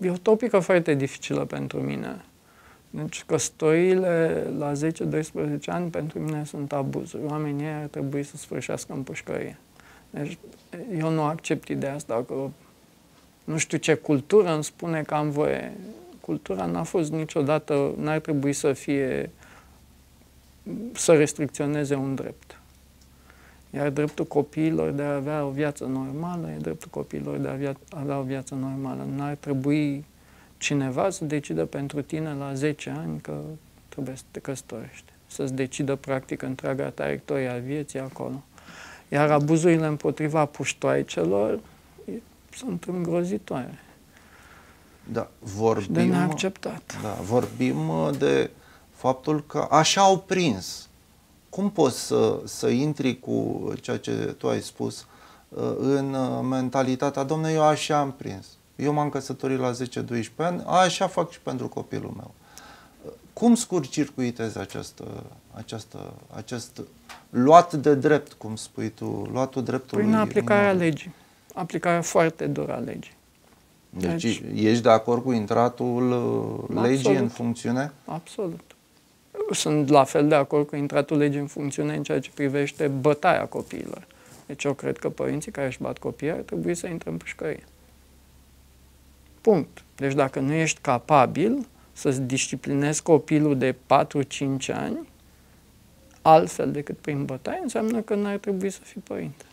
E o topică foarte dificilă pentru mine. Deci căsătoriile la 10-12 ani pentru mine sunt abuzuri. Oamenii ar trebui să sfârșească în pușcărie. Deci eu nu accept ideea asta că nu știu ce cultură îmi spune că am voie. Cultura n-a fost niciodată, n-ar trebui să fie, să restricționeze un drept. Iar dreptul copiilor de a avea o viață normală e dreptul copiilor de a avea, avea o viață normală. N-ar trebui cineva să decidă pentru tine la 10 ani că trebuie să te căsătorești. Să-ți decidă practic întreaga traiectorie a vieții acolo. Iar abuzurile împotriva puștoaicelor sunt îngrozitoare. Da, vorbim, și de neacceptat. Da, vorbim uh, de faptul că așa au prins. Cum poți să, să intri cu ceea ce tu ai spus uh, în uh, mentalitatea, domnule, eu așa am prins. Eu m-am căsătorit la 10-12 ani, așa fac și pentru copilul meu. Cum scurt-circuitezi această, această, acest luat de drept, cum spui tu, luatul dreptului? Prin aplicarea legii. Aplicarea foarte dură a legii. Deci, deci ești de acord cu intratul uh, legii absolut, în funcțiune? Absolut. Sunt la fel de acord cu intratul legii în funcțiune în ceea ce privește bătaia copiilor. Deci eu cred că părinții care își bat copiii ar trebui să intre în pușcărie. Punct. Deci dacă nu ești capabil să-ți disciplinezi copilul de 4-5 ani, altfel decât prin bătaie, înseamnă că nu ar trebui să fii părinte.